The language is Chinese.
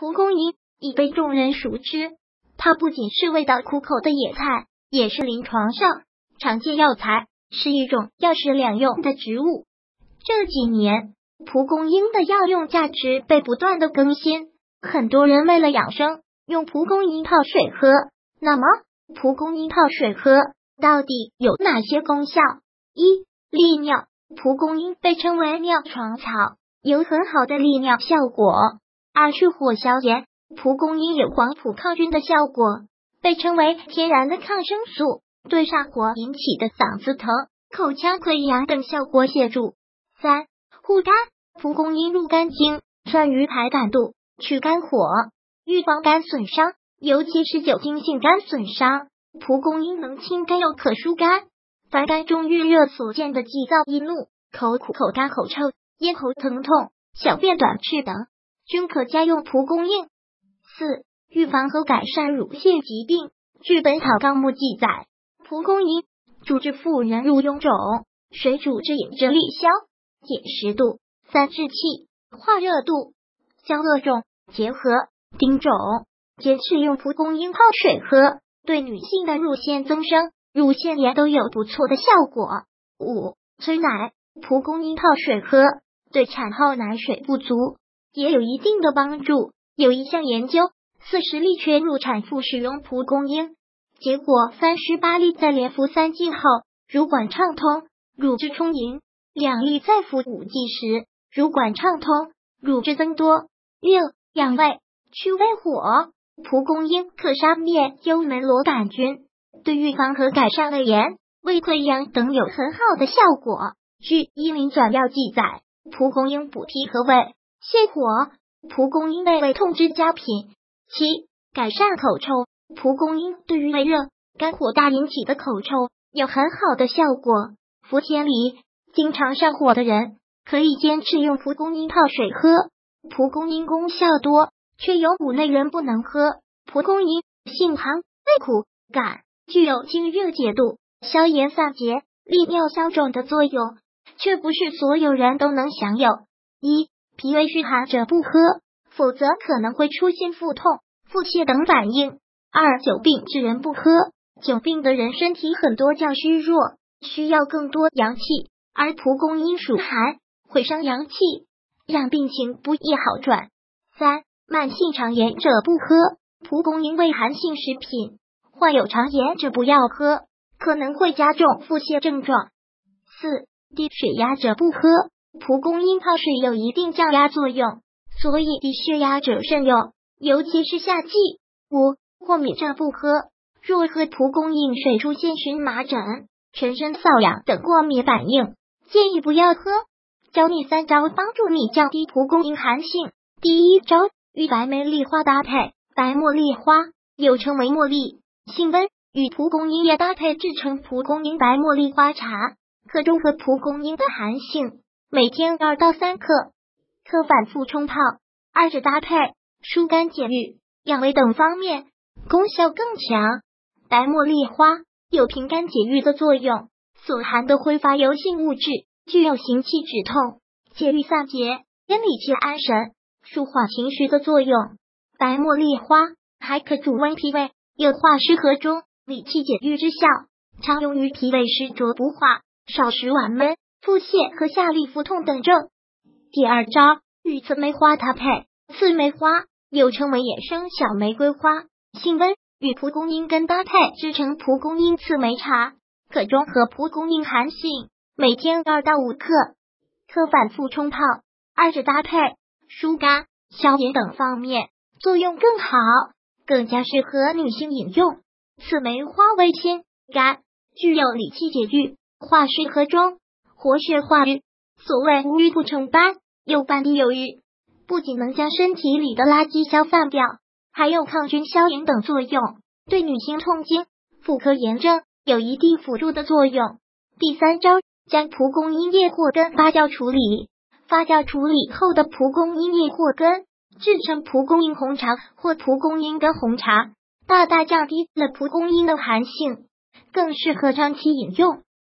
蒲公英已被众人熟知，它不仅是味道苦口的野菜，也是临床上常见药材，是一种药食两用的植物。这几年，蒲公英的药用价值被不断的更新，很多人为了养生，用蒲公英泡水喝。那么，蒲公英泡水喝到底有哪些功效？一、利尿。蒲公英被称为尿床草，有很好的利尿效果。二、去火消炎。蒲公英有黄土抗菌的效果，被称为天然的抗生素，对上火引起的嗓子疼、口腔溃疡等效果显著。三、护肝。蒲公英入肝经，善于排胆度，去肝火，预防肝损伤，尤其是酒精性肝损伤。蒲公英能清肝又可疏肝。凡肝中郁热所见的急躁易怒、口苦、口干、口臭、咽喉疼痛、小便短赤等，均可加用蒲公英。四、预防和改善乳腺疾病。据《本草纲目》记载，蒲公英主治妇人乳臃肿，水煮之饮之利消、解湿度、散治气、化热度、消恶肿、结核、丁肿。坚持用蒲公英泡水喝，对女性的乳腺增生。乳腺炎都有不错的效果。五、催奶，蒲公英泡水喝，对产后奶水不足也有一定的帮助。有一项研究，四十例缺乳产妇使用蒲公英，结果三十八例在连服三剂后乳管畅通，乳汁充盈；两例在服五剂时乳管畅通，乳汁增多。六、养胃，去胃火，蒲公英可杀灭幽门螺杆菌。对预防和改善胃炎、胃溃疡等有很好的效果。据《医林转要》记载，蒲公英补脾和胃、泻火，蒲公英为胃痛之佳品。七、改善口臭，蒲公英对于胃热、肝火大引起的口臭有很好的效果。伏天里经常上火的人可以坚持用蒲公英泡水喝。蒲公英功效多，却有五类人不能喝。蒲公英性寒，味苦、感。具有清热解毒、消炎散结、利尿消肿的作用，却不是所有人都能享有。一、脾胃虚寒者不喝，否则可能会出现腹痛、腹泻等反应。二、久病之人不喝，久病的人身体很多较虚弱，需要更多阳气，而蒲公英属寒，会伤阳气，让病情不易好转。三、慢性肠炎者不喝，蒲公英为寒性食品。患有肠炎者不要喝，可能会加重腹泻症状。四、低血压者不喝，蒲公英泡水有一定降压作用，所以低血压者慎用，尤其是夏季。五、过敏者不喝，若喝蒲公英水出现荨麻疹、全身瘙痒等过敏反应，建议不要喝。教你三招帮助你降低蒲公英寒性。第一招，与白茉莉花搭配，白茉莉花又称为茉莉。性温，与蒲公英叶搭配制成蒲公英白茉莉花茶，可中和蒲公英的寒性。每天二到三克，可反复冲泡。二者搭配，疏肝解郁、养胃等方面功效更强。白茉莉花。有平肝解郁的作用，所含的挥发油性物质。具有行气止痛、解郁散结、兼理气安神、舒缓情绪的作用。白茉莉花。还可主温脾胃。有化湿和中、理气解郁之效，常用于脾胃湿浊不化、少食脘闷、腹泻和下利腹痛等症。第二招，与刺梅花搭配。刺梅花又称为野生小玫瑰花，性温，与蒲公英根搭配制成蒲公英刺梅茶，可中和蒲公英寒性。每天二到五克，可反复冲泡。二者搭配，疏肝、消炎等方面作用更好。更加适合女性饮用。刺梅花味辛甘，具有理气解郁、化湿和中、活血化瘀。所谓无瘀不成斑，有斑必有愈，不仅能将身体里的垃圾消散掉，还有抗菌消炎等作用，对女性痛经、妇科炎症有一定辅助的作用。第三招，将蒲公英叶或根发酵处理，发酵处理后的蒲公英叶或根。制成蒲公英红茶或蒲公英根红茶，大大降低了蒲公英的寒性，更适合长期饮用。